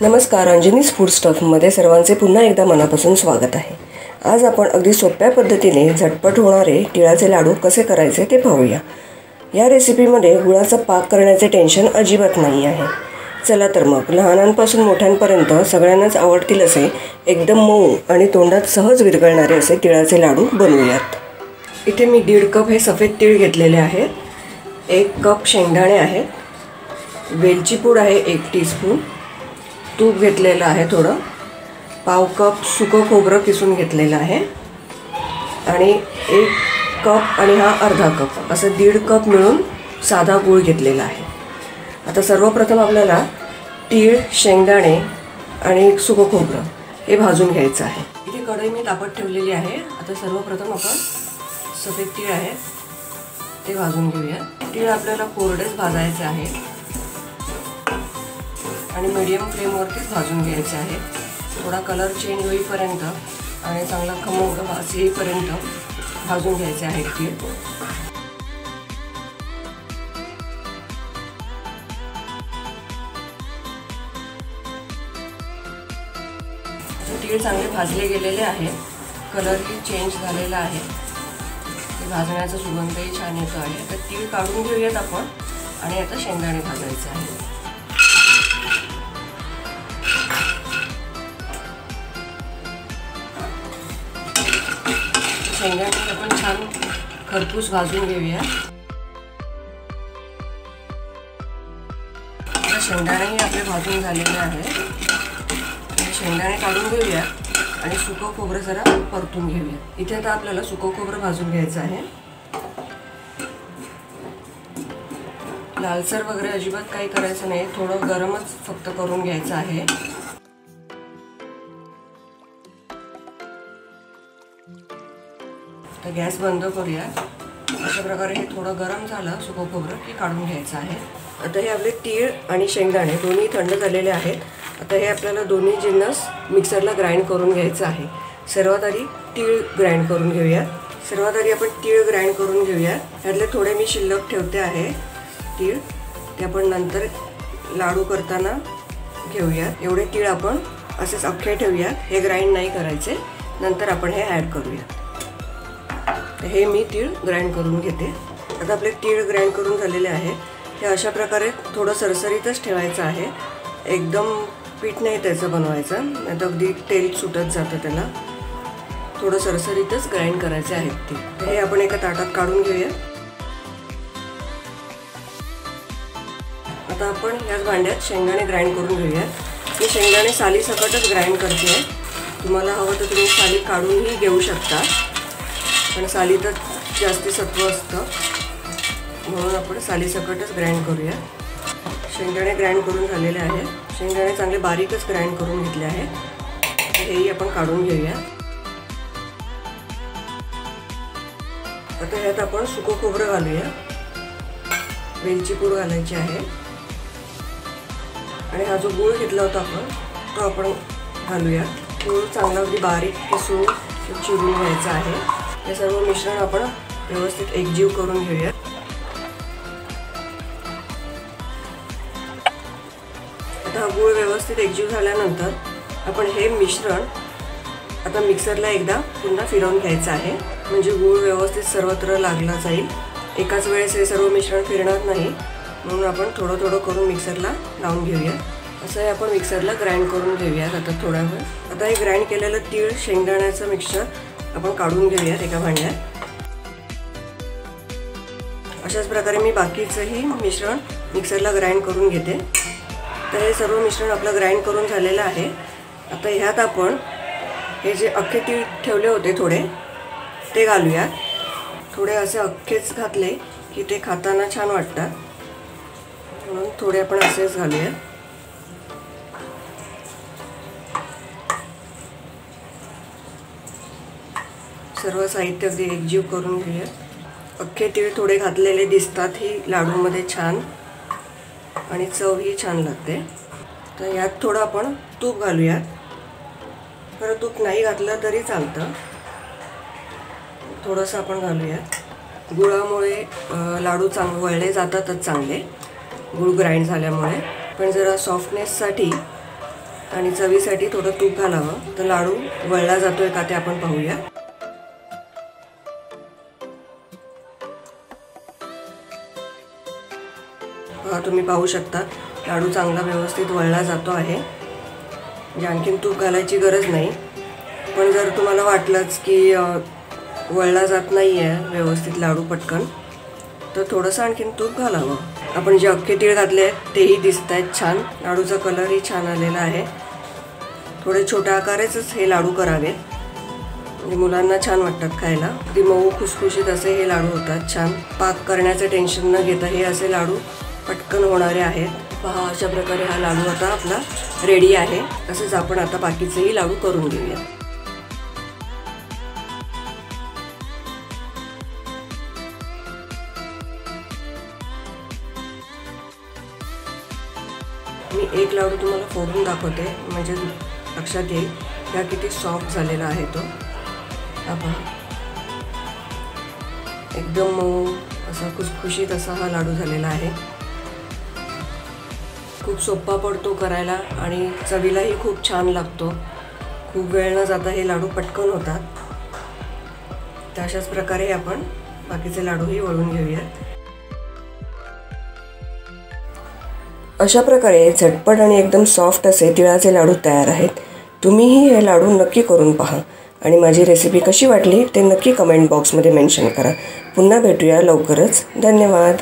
नमस्कार अंजनी फूड स्टफमध्ये सर्वांचे पुन्हा एकदा मनापासून स्वागत आहे. आज आपण अगदी सोप्या पद्धतीने झटपट होणारे तिळाचे लाडू कसे करायचे ते पाहूया. या रेसिपीमध्ये गुळाचा पाक करण्याचे टेन्शन अजिबात नाही आहे. चला तर मग लहानांपासून मोठ्यांपर्यंत सगळ्यांनाच आवडतील असे एकदम मऊ आणि तोंडात सहज विरघळणारे असे तिळाचे लाडू बनवूयात. इथे मी दीड कप हे सफेद तीळ घेतलेले आहेत. एक कप शेंगदाणे आहेत. वेलची पूड आहे एक टीस्पून. तूप घेतलेलं आहे थोडं. पाव कप सुकं खोबरं किसून घेतलेलं आहे. आणि एक कप आणि हा अर्धा कप. असं दीड कप मिळून साधा गूळ घेतलेला आहे. आता सर्वप्रथम आपल्याला तीळ शेंगदाणे आणि सुकं खोबरं हे भाजून घ्यायचं आहे. इथे कढई मी तापत ठेवलेली आहे. आता सर्वप्रथम आपण सफेद तीळ आहे ते भाजून घेऊया. तीळ आपल्याला कोरडेच भाजायचे आहे. आणि मीडियम फ्लेमवरतीच भाजून घ्यायचे आहे. थोडा कलर चेंज होईपर्यंत आणि चांगला खमंग वास येईपर्यंत भाजून घ्यायचे आहे तीळ तीळ चांगले भाजले गेलेले आहे कलरही चेंज झालेला आहे. ते भाजण्याचा सुगंधही छान येतो आहे. तर तीळ काढून घेऊयात आपण आणि आता शेंगदाणे भाजायचे आहे. शेंगदाणे आपण छान खरपूस भाजून घेऊया. शेंगदाणेही आपले भाजून झालेले आहे शेंगदाणे काढून घेऊया आणि सुकं खोबरं जरा परतून घेऊया. इथे आता आपल्याला सुकं खोबरं भाजून घ्यायचं आहे. लालसर वगैरे अजिबात काही करायचं नाही. थोडं गरमच फक्त करून घ्यायचं आहे. तर गॅस बंद करूया. अशा प्रकारे हे थोडं गरम झालं सुकं खोबरं की काढून घ्यायचं आहे. आता हे आपले तीळ आणि शेंगदाणे दोन्ही थंड झालेले आहेत. आता हे आपल्याला दोन्ही जिन्नस मिक्सरला ग्राइंड करून घ्यायचं आहे. सर्वात आधी तीळ ग्राइंड करून घेऊया. सर्वात आधी आपण तीळ ग्राइंड करून घेऊया. ह्यातले थोडे मी शिल्लक ठेवते आहे. तीळ ते आपण नंतर लाडू करताना घेऊया. एवढे तीळ आपण असेच अख्खे ठेवूया. हे ग्राइंड नाही करायचे. नंतर आपण हे ॲड करूया. हे मी तीळ ग्राइंड करून घेते. आता आपले तीळ ग्राइंड करून झालेले आहे. हे अशा प्रकारे थोडं सरसरीतच ठेवायचं आहे. एकदम पीठ नाही त्याचं बनवायचं. नाही तर अगदी तेल सुटत जातं त्याला. थोडं सरसरीतच ग्राइंड करायचे आहेत ते. हे आपण एका ताटात काढून घेऊया. आता आपण याच भांड्यात शेंगदाणे ग्राइंड करून घेऊया. मी शेंगदाणे साली सकटच ग्राइंड करते. तुम्हाला हवं तर तुम्ही साली काढूनही घेऊ शकता. पण सालीतच जास्ती सत्व असतं. म्हणून आपण सालीसकटच ग्राइंड करूया. शेंगदाणे ग्राइंड करून झालेले आहे शेंगदाणे चांगले बारीकच ग्राइंड करून घेतले आहे हेही आपण काढून घेऊया. आता ह्यात आपण सुकं खोबरं घालूया. वेलची पूड घालायची आहे. आणि हा जो गूळ घेतला होता आपण तो आपण घालूया. गूळ चांगला अगदी बारीक किसून चिरून घ्यायचा आहे. हे सर्व मिश्रण आपण व्यवस्थित एकजीव करून घेऊया आता हा गूळ व्यवस्थित एकजीव झाल्यानंतर आपण हे मिश्रण आता मिक्सरला एकदा पुन्हा फिरवून घ्यायचं आहे. म्हणजे गूळ व्यवस्थित सर्वत्र लागला जाईल. एकाच वेळेस हे सर्व मिश्रण फिरणार नाही. म्हणून आपण थोडं थोडं करून मिक्सरला लावून घेऊया असं हे आपण मिक्सरला ग्राइंड करून घेऊयात आता थोड्या वेळ आता हे ग्राइंड केलेलं तीळ शेंगदाण्याचं मिक्सर आपण काढून घेऊयात एका भांड्यात. अशाच प्रकारे मी बाकीचंही मिश्रण मिक्सरला ग्राइंड करून घेते. तर हे सर्व मिश्रण आपलं ग्राइंड करून झालेलं आहे. आता ह्यात आपण हे जे अख्खे तीळ ठेवले होते थोडे ते घालूयात. थोडे असे अख्खेच घातले की ते खाताना छान वाटतात. म्हणून थोडे आपण असेच घालूयात. सर्व साहित्य अगदी एकजीव करून घेऊया. अख्खे तीळ थोडे घातलेले दिसतात ही लाडूमध्ये छान. आणि चवही छान लागते. तर यात थोडं आपण तूप घालूयात. खरं तूप नाही घातलं तरी चालतं. थोडंसं आपण घालूयात. गुळामुळे लाडू चांग वळले जातातच चांगले. गुळ ग्राइंड झाल्यामुळे. पण जरा सॉफ्टनेससाठी आणि चवीसाठी थोडं तूप घालावं. तर लाडू वळला जातोय का ते आपण पाहूया. तुम्ही पाहू शकता. लाडू चांगला व्यवस्थित वळला जातो आहे. म्हणजे आणखीन तूप घालायची गरज नाही. पण जर तुम्हाला वाटलंच की वळला जात नाही आहे व्यवस्थित लाडू पटकन तर थोडंसं आणखीन तूप घालावं. आपण जे अख्खे तीळ घातले आहेत तेही दिसत आहेत छान. लाडूचा कलरही छान आलेला आहे. थोडे छोट्या आकाराचेच हे लाडू करावेत. म्हणजे मुलांना छान वाटतात खायला. अगदी मऊ खुसखुशीत असे हे लाडू होतात छान. पाक करण्याचं टेन्शन न घेता हे असे लाडू पटकन होणारे आहेत. पहा अशा प्रकारे हा लाडू आता आपला रेडी आहे. तसेच आपण आता बाकीचेही लाडू करून घेऊया मी एक लाडू तुम्हाला फोडून दाखवते. म्हणजे लक्षात येईल. ह्या किती सॉफ्ट झालेला आहे तो. हा एकदम मऊ असा खुसखुशीत असा हा लाडू झालेला आहे. खूप सोपा पडतो करायला आणि चवीलाही खूप छान लागतो. खूप वेळ न जाता हे लाडू पटकन होतात. तर अशाच प्रकारे आपण बाकीचे लाडूही वळून घेऊयात. अशा प्रकारे झटपट आणि एकदम सॉफ्ट असे तिळाचे लाडू तयार आहेत. तुम्हीही हे लाडू नक्की करून पहा. आणि माझी रेसिपी कशी वाटली ते नक्की कमेंट बॉक्समध्ये मेन्शन करा. पुन्हा भेटूया लवकरच. धन्यवाद.